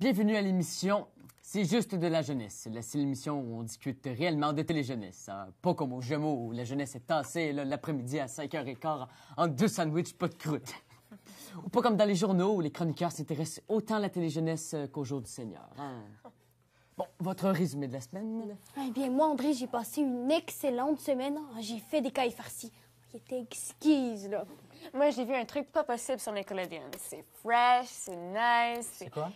Bienvenue à l'émission C'est juste de la jeunesse. La seule émission où on discute réellement de téléjeunesse. Hein. Pas comme au Gémeaux où la jeunesse est tassée l'après-midi à 5h15 en deux sandwichs pas de croûte. Ou pas comme dans les journaux où les chroniqueurs s'intéressent autant à la téléjeunesse euh, qu'au jour du Seigneur. hein. Bon, votre résumé de la semaine? Eh bien, moi, André, j'ai passé une excellente semaine. Ah, J'ai fait des cailles farcies. Ils étaient exquises, là. Moi, j'ai vu un truc pas possible sur Nickelodeon. C'est fresh, c'est nice. C'est quoi?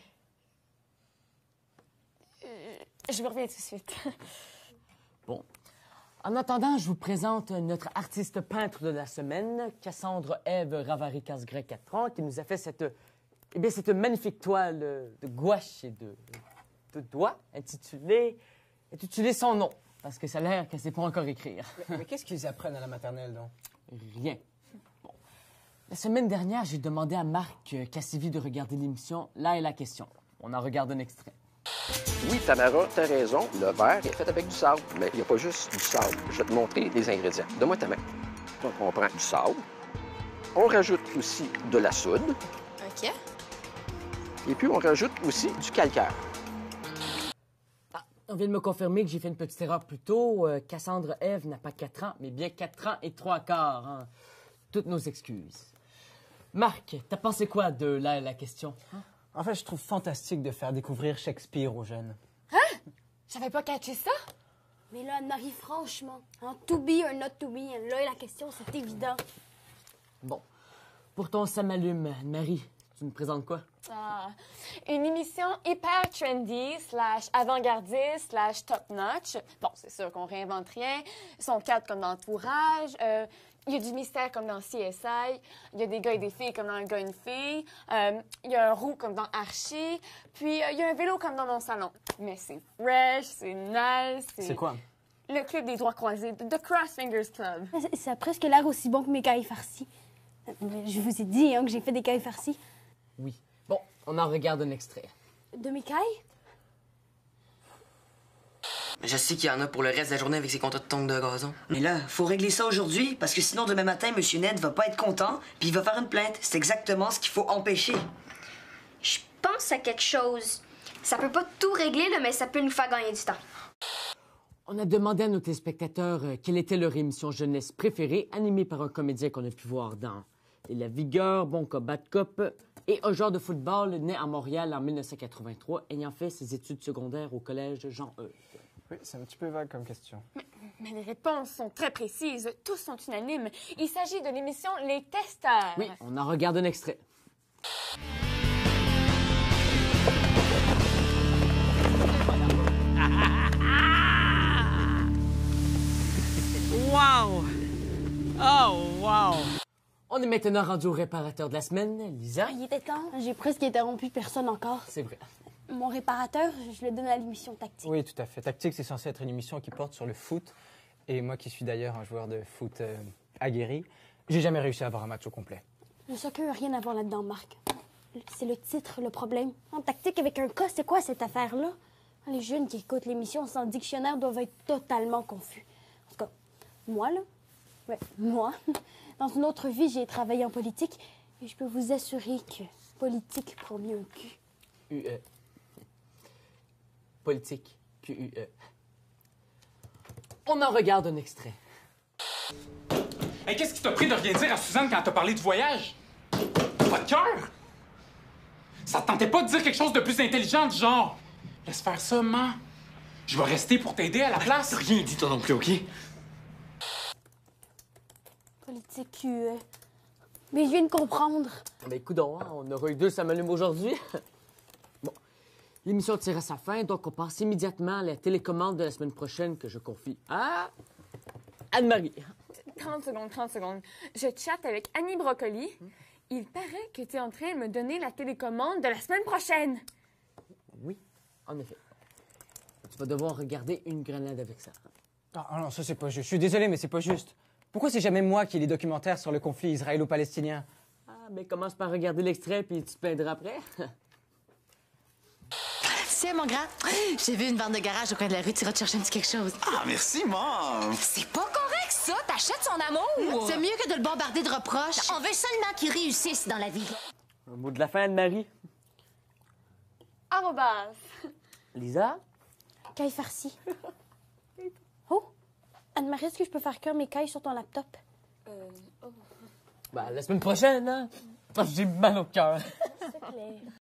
Je vous reviens tout de suite. Bon. En attendant, je vous présente notre artiste peintre de la semaine, Cassandre Ève Ravary Casgré 4 ans, qui nous a fait cette, eh bien, cette magnifique toile de gouache et de, de doigts intitulée, intitulée son nom, parce que ça a l'air qu'elle ne sait pas encore écrire. Mais qu'est-ce qu'ils apprennent à la maternelle, donc? Rien. Bon. La semaine dernière, j'ai demandé à Marc euh, Cassivi de regarder l'émission Là est la question. On en regarde un extrait. Oui, Tamara, t'as raison. Le verre est fait avec du sable. Mais il n'y a pas juste du sable. Je vais te montrer les ingrédients. Donne-moi ta main. Donc, on prend du sable. On rajoute aussi de la soude. OK. Et puis, on rajoute aussi du calcaire. On vient de me confirmer que j'ai fait une petite erreur plus tôt. Euh, Cassandre Eve n'a pas 4 ans, mais bien 4 ans et 3 quarts. hein. Toutes nos excuses. Marc, t'as pensé quoi de là la question? hein? En fait, je trouve fantastique de faire découvrir Shakespeare aux jeunes. J'avais pas catché ça. Mais là, Anne-Marie, franchement, en to be or not to be, là est la question, c'est évident. Bon. Pourtant, ça m'allume. Marie, tu me présentes quoi? Ah, une émission hyper trendy, slash avant-gardiste, slash top-notch. Bon, c'est sûr qu'on réinvente rien. Ils sont quatre comme dans Entourage. Euh, Il y a du mystère comme dans CSI. Il y a des gars et des filles comme dans Un gars et une fille. Euh, Il y a un roux comme dans Archie. Puis euh, il y a un vélo comme dans mon salon. Mais c'est fresh, c'est nice. C'est quoi? Le club des droits croisés, The Cross Fingers Club. Ça- a presque l'air aussi bon que mes cailles farcies. Euh, Je vous ai dit hein, que j'ai fait des cailles farcies. Oui. Bon, on en regarde un extrait. De mes cailles? Je sais qu'il y en a pour le reste de la journée avec ses contrats de tongs de gazon. Mais là, faut régler ça aujourd'hui, parce que sinon, demain matin, M. Ned va pas être content, puis il va faire une plainte. C'est exactement ce qu'il faut empêcher. Je pense à quelque chose. Ça peut pas tout régler, là, mais ça peut nous faire gagner du temps. On a demandé à nos téléspectateurs euh, quelle était leur émission jeunesse préférée, animée par un comédien qu'on a pu voir dans Et la vigueur, Bon cop, bad cop, et un joueur de football né à Montréal en 1983, ayant fait ses études secondaires au collège Jean-Eudes. Oui, c'est un petit peu vague comme question. Mais les réponses sont très précises. Tous sont unanimes. Il s'agit de l'émission Les Testeurs. Oui, on en regarde un extrait. Wow! Oh, wow! On est maintenant rendu au réparateur de la semaine, Lisa. Ah, il était temps. J'ai presque interrompu personne encore. C'est vrai. Mon réparateur, je le donne à l'émission tactique. Oui, tout à fait. Tactique, c'est censé être une émission qui porte sur le foot. Et moi, qui suis d'ailleurs un joueur de foot euh, aguerri, j'ai jamais réussi à avoir un match au complet. Le soccer n'a rien à voir là-dedans, Marc. C'est le titre, le problème. En tactique avec un cas, c'est quoi cette affaire-là? Les jeunes qui écoutent l'émission sans dictionnaire doivent être totalement confus. En tout cas, moi, là, ouais, moi, dans une autre vie, j'ai travaillé en politique et je peux vous assurer que politique prend mieux un cul. UE. Politique. QUE. On en regarde un extrait. Hey, qu'est-ce qui t'a pris de rien dire à Suzanne quand elle t'a parlé du voyage? Pas de cœur? Ça te tentait pas de dire quelque chose de plus intelligent du genre? Laisse faire ça, maman. Je vais rester pour t'aider à la place. Rien dit toi non plus, OK? Politique QE. Mais je viens de comprendre. Ben écoute, on aura eu deux, ça m'allume aujourd'hui. l'émission tire à sa fin, donc on passe immédiatement à la télécommande de la semaine prochaine que je confie à Anne-Marie. 30 secondes, 30 secondes. Je chatte avec Annie Brocoli. Il paraît que tu es en train de me donner la télécommande de la semaine prochaine. Oui, en effet. Tu vas devoir regarder une grenade avec ça. Ah ah non, ça c'est pas juste. Je suis désolé, mais c'est pas juste. Pourquoi c'est jamais moi qui ai les documentaires sur le conflit israélo-palestinien? Ah, mais commence par regarder l'extrait, puis tu te plaindras après. Tiens, mon grand, j'ai vu une vente de garage au coin de la rue. Tu iras te chercher un petit quelque chose. Ah, merci, mom! C'est pas correct, ça! T'achètes son amour! C'est mieux que de le bombarder de reproches. On veut seulement qu'il réussisse dans la vie. Un mot de la fin, Anne-Marie? arrobas. Lisa? Caille farcie. Oh! Anne-Marie, est-ce que je peux faire cuire mes cailles sur ton laptop? Ben, la semaine prochaine, hein? J'ai mal au cœur. S'il te plaît.